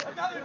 Another